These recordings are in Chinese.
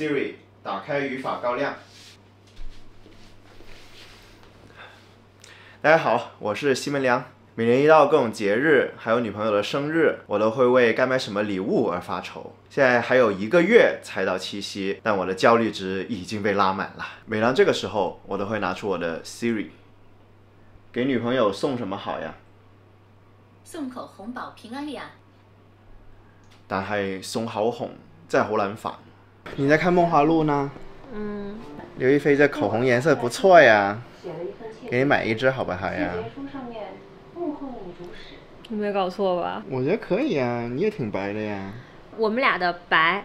Siri，打开语法高亮。大家好，我是西门良。每年一到各种节日，还有女朋友的生日，我都会为该买什么礼物而发愁。现在还有一个月才到七夕，但我的焦虑值已经被拉满了。每当这个时候，我都会拿出我的 Siri，给女朋友送什么好呀？送口红保平安呀。但系送口红真系好卵烦。你在看《梦华录》呢？嗯，刘亦菲这口红颜色不错呀，给你买一支好不好呀？你没搞错吧？我觉得可以呀，你也挺白的呀。我们俩的白。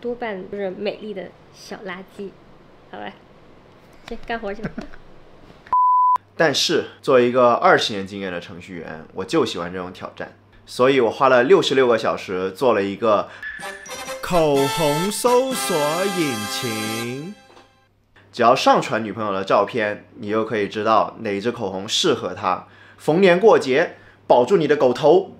多半都是美丽的小垃圾，好了，去干活去吧。但是作为一个二十年经验的程序员，我就喜欢这种挑战，所以我花了六十六个小时做了一个口红搜索引擎。只要上传女朋友的照片，你就可以知道哪支口红适合她。逢年过节，保住你的狗头。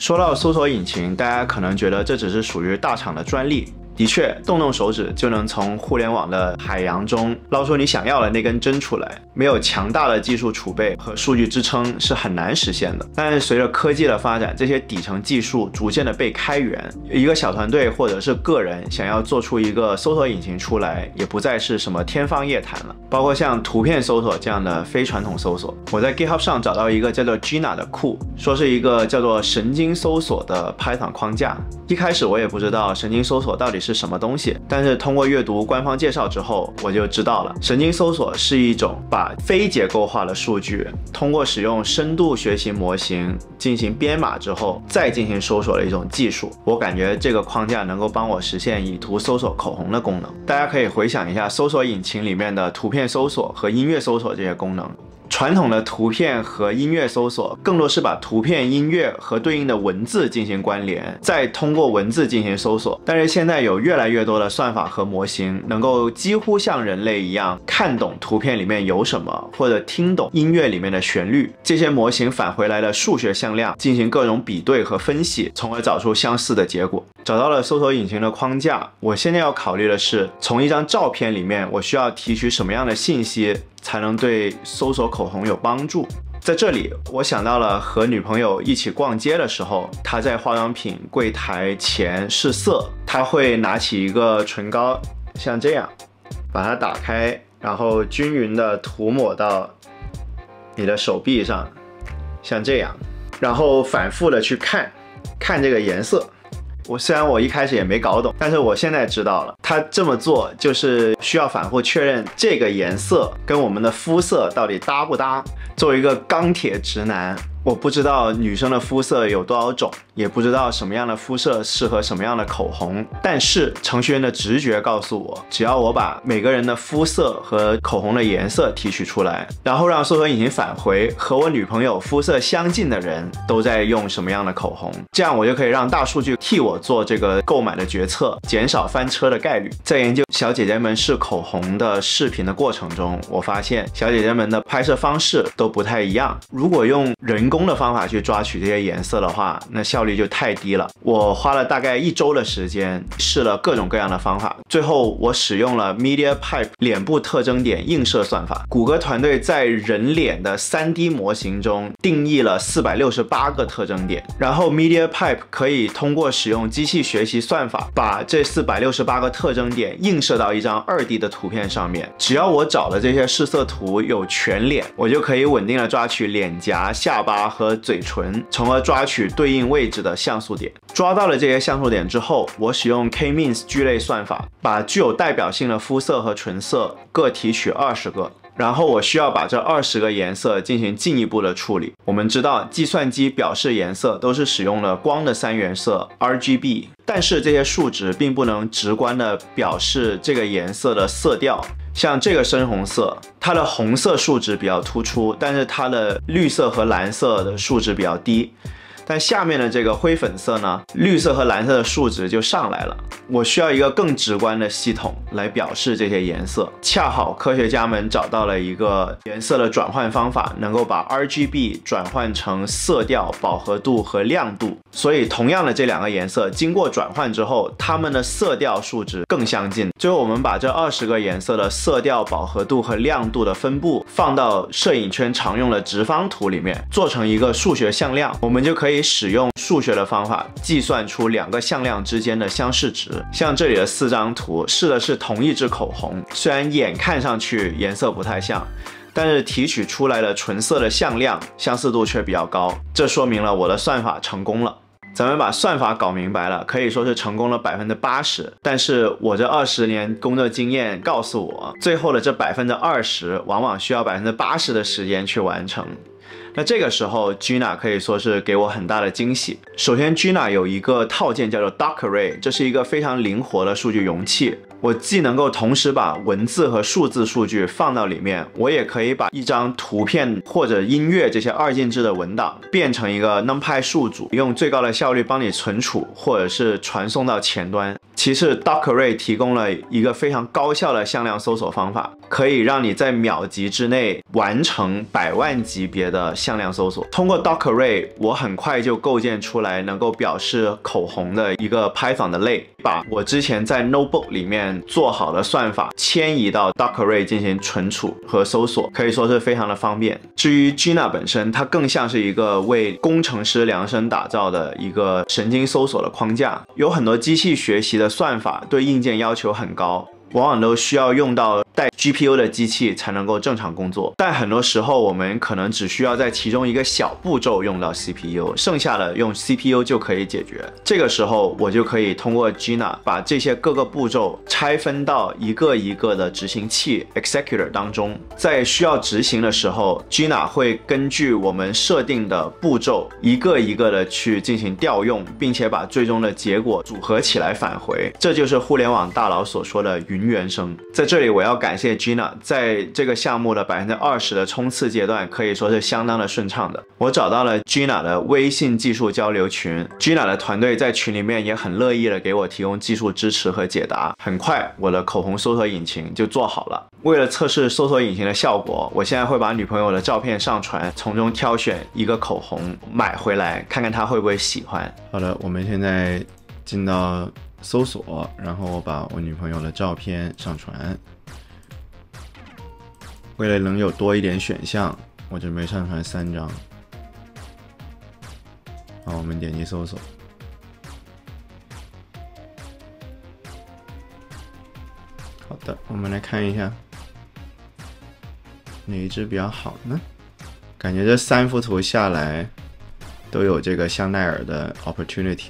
说到搜索引擎，大家可能觉得这只是属于大厂的专利。的确，动动手指就能从互联网的海洋中捞出你想要的那根针出来，没有强大的技术储备和数据支撑是很难实现的。但是随着科技的发展，这些底层技术逐渐的被开源，一个小团队或者是个人想要做出一个搜索引擎出来，也不再是什么天方夜谭了。包括像图片搜索这样的非传统搜索，我在 GitHub 上找到一个叫做 Gina 的库，说是一个叫做神经搜索的 Python 框架。一开始我也不知道神经搜索到底是是什么东西？但是通过阅读官方介绍之后，我就知道了，神经搜索是一种把非结构化的数据通过使用深度学习模型进行编码之后，再进行搜索的一种技术。我感觉这个框架能够帮我实现以图搜索口红的功能。大家可以回想一下搜索引擎里面的图片搜索和音乐搜索这些功能。传统的图片和音乐搜索，更多是把图片、音乐和对应的文字进行关联，再通过文字进行搜索。但是现在有越来越多的算法和模型，能够几乎像人类一样看懂图片里面有什么，或者听懂音乐里面的旋律。这些模型返回来的数学向量，进行各种比对和分析，从而找出相似的结果。找到了搜索引擎的框架。我现在要考虑的是，从一张照片里面，我需要提取什么样的信息才能对搜索口红有帮助？在这里，我想到了和女朋友一起逛街的时候，她在化妆品柜台前试色，她会拿起一个唇膏，像这样，把它打开，然后均匀的涂抹到你的手臂上，像这样，然后反复的去看，看这个颜色。我虽然我一开始也没搞懂，但是我现在知道了，他这么做就是需要反复确认这个颜色跟我们的肤色到底搭不搭。作为一个钢铁直男。我不知道女生的肤色有多少种，也不知道什么样的肤色适合什么样的口红。但是程序员的直觉告诉我，只要我把每个人的肤色和口红的颜色提取出来，然后让搜索引擎返回和我女朋友肤色相近的人都在用什么样的口红，这样我就可以让大数据替我做这个购买的决策，减少翻车的概率。在研究小姐姐们试口红的视频的过程中，我发现小姐姐们的拍摄方式都不太一样。如果用人工的方法去抓取这些颜色的话，那效率就太低了。我花了大概一周的时间试了各种各样的方法，最后我使用了 MediaPipe 脸部特征点映射算法。谷歌团队在人脸的 3D 模型中定义了468个特征点，然后 MediaPipe 可以通过使用机器学习算法，把这468个特征点映射到一张 2D 的图片上面。只要我找的这些试色图有全脸，我就可以稳定的抓取脸颊、下巴。和嘴唇，从而抓取对应位置的像素点。抓到了这些像素点之后，我使用 K-means 聚类算法，把具有代表性的肤色和唇色各提取二十个。然后我需要把这二十个颜色进行进一步的处理。我们知道，计算机表示颜色都是使用了光的三原色 R G B，但是这些数值并不能直观的表示这个颜色的色调。像这个深红色，它的红色数值比较突出，但是它的绿色和蓝色的数值比较低。但下面的这个灰粉色呢，绿色和蓝色的数值就上来了。我需要一个更直观的系统来表示这些颜色。恰好科学家们找到了一个颜色的转换方法，能够把 RGB 转换成色调、饱和度和亮度。所以同样的这两个颜色经过转换之后，它们的色调数值更相近。最后我们把这二十个颜色的色调、饱和度和亮度的分布放到摄影圈常用的直方图里面，做成一个数学向量，我们就可以。使用数学的方法计算出两个向量之间的相似值，像这里的四张图试的是同一支口红，虽然眼看上去颜色不太像，但是提取出来的纯色的向量相似度却比较高，这说明了我的算法成功了。咱们把算法搞明白了，可以说是成功了百分之八十。但是我这二十年工作经验告诉我，最后的这百分之二十，往往需要百分之八十的时间去完成。那这个时候，Gina 可以说是给我很大的惊喜。首先，Gina 有一个套件叫做 d o c k e Ray，这是一个非常灵活的数据容器。我既能够同时把文字和数字数据放到里面，我也可以把一张图片或者音乐这些二进制的文档变成一个 NumPy 数组，用最高的效率帮你存储或者是传送到前端。其次 d o c k e Ray 提供了一个非常高效的向量搜索方法，可以让你在秒级之内。完成百万级别的向量搜索，通过 Docker Ray，我很快就构建出来能够表示口红的一个 Python 的类，把我之前在 Notebook 里面做好的算法迁移到 Docker Ray 进行存储和搜索，可以说是非常的方便。至于 Gina 本身，它更像是一个为工程师量身打造的一个神经搜索的框架，有很多机器学习的算法对硬件要求很高。往往都需要用到带 GPU 的机器才能够正常工作，但很多时候我们可能只需要在其中一个小步骤用到 CPU，剩下的用 CPU 就可以解决。这个时候我就可以通过 Gina 把这些各个步骤拆分到一个一个的执行器 Executor 当中，在需要执行的时候，Gina 会根据我们设定的步骤一个一个的去进行调用，并且把最终的结果组合起来返回。这就是互联网大佬所说的云。原声在这里，我要感谢 Gina，在这个项目的百分之二十的冲刺阶段，可以说是相当的顺畅的。我找到了 Gina 的微信技术交流群，Gina 的团队在群里面也很乐意的给我提供技术支持和解答。很快，我的口红搜索引擎就做好了。为了测试搜索引擎的效果，我现在会把女朋友的照片上传，从中挑选一个口红买回来，看看她会不会喜欢。好的，我们现在进到。搜索，然后我把我女朋友的照片上传。为了能有多一点选项，我准备上传三张。好，我们点击搜索。好的，我们来看一下哪一只比较好呢？感觉这三幅图下来都有这个香奈儿的 opportunity，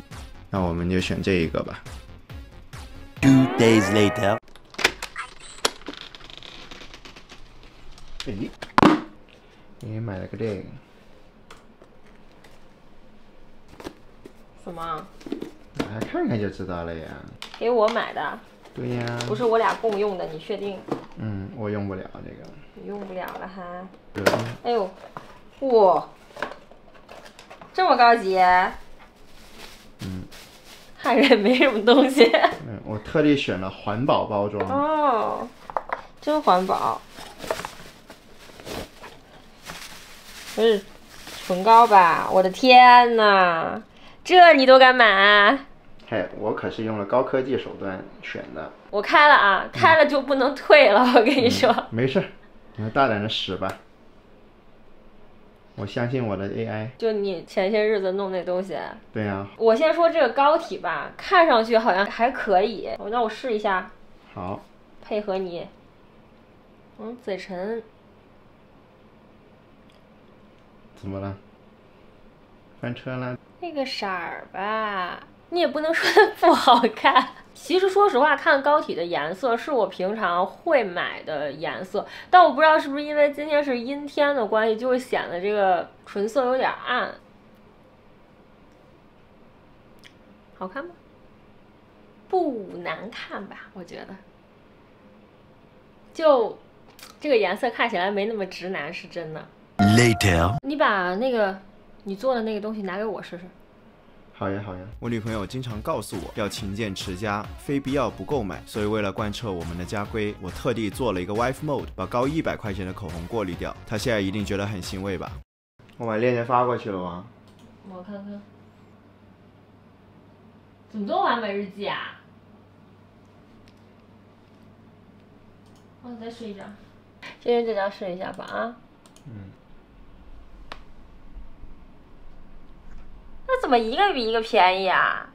那我们就选这一个吧。days later。哎，你买了个这个？什么？打开看看就知道了呀。给我买的。对呀。不是我俩共用的，你确定？嗯，我用不了这个。用不了了哈。哎呦，哇，这么高级？看着也没什么东西。嗯，我特地选了环保包装。哦，真环保。是唇膏吧，我的天哪，这你都敢买？嘿，我可是用了高科技手段选的。我开了啊，开了就不能退了，我跟你说。没事，你大胆的使吧。我相信我的 AI。就你前些日子弄那东西。对呀。我先说这个膏体吧，看上去好像还可以。那我试一下。好。配合你。嗯，嘴唇。怎么了？翻车了。那个色儿吧，你也不能说它不好看。其实说实话，看膏体的颜色是我平常会买的颜色，但我不知道是不是因为今天是阴天的关系，就会显得这个唇色有点暗。好看吗？不难看吧，我觉得。就这个颜色看起来没那么直男，是真的。Later。你把那个你做的那个东西拿给我试试。好呀好呀，我女朋友经常告诉我要勤俭持家，非必要不购买，所以为了贯彻我们的家规，我特地做了一个 wife mode，把高一百块钱的口红过滤掉。她现在一定觉得很欣慰吧？我把链接发过去了吗？我看看，怎么做完美日记啊？我再试一张，先用这张试一下吧啊。嗯。那怎么一个比一个便宜啊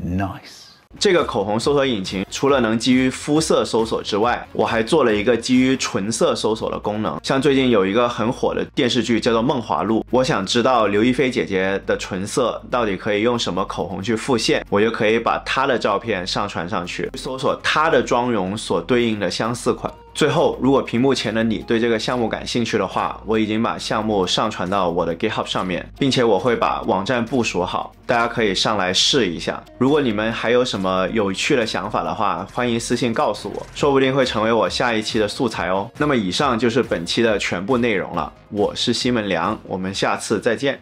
？Nice，这个口红搜索引擎除了能基于肤色搜索之外，我还做了一个基于唇色搜索的功能。像最近有一个很火的电视剧叫做《梦华录》，我想知道刘亦菲姐姐的唇色到底可以用什么口红去复现，我就可以把她的照片上传上去，搜索她的妆容所对应的相似款。最后，如果屏幕前的你对这个项目感兴趣的话，我已经把项目上传到我的 GitHub 上面，并且我会把网站部署好，大家可以上来试一下。如果你们还有什么有趣的想法的话，欢迎私信告诉我，说不定会成为我下一期的素材哦。那么，以上就是本期的全部内容了。我是西门良，我们下次再见。